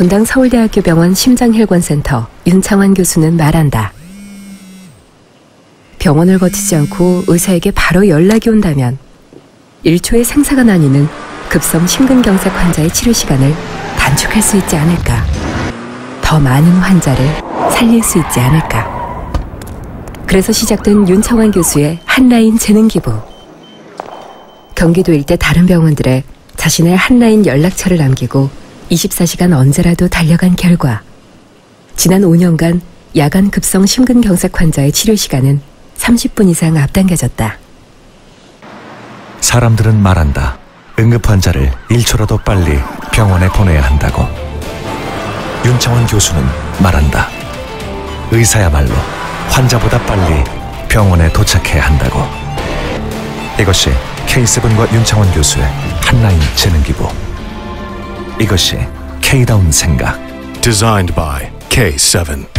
분당 서울대학교 병원 심장혈관센터 윤창환 교수는 말한다. 병원을 거치지 않고 의사에게 바로 연락이 온다면 1초의 생사가 나뉘는 급성 심근경색 환자의 치료 시간을 단축할 수 있지 않을까. 더 많은 환자를 살릴 수 있지 않을까. 그래서 시작된 윤창환 교수의 한라인 재능 기부. 경기도 일대 다른 병원들에 자신의 한라인 연락처를 남기고 24시간 언제라도 달려간 결과 지난 5년간 야간 급성 심근경색 환자의 치료 시간은 30분 이상 앞당겨졌다. 사람들은 말한다. 응급 환자를 1초라도 빨리 병원에 보내야 한다고. 윤창원 교수는 말한다. 의사야말로 환자보다 빨리 병원에 도착해야 한다고. 이것이 K7과 윤창원 교수의 한라인 재능 기부. 이것이 K다운 생각. Designed by K7.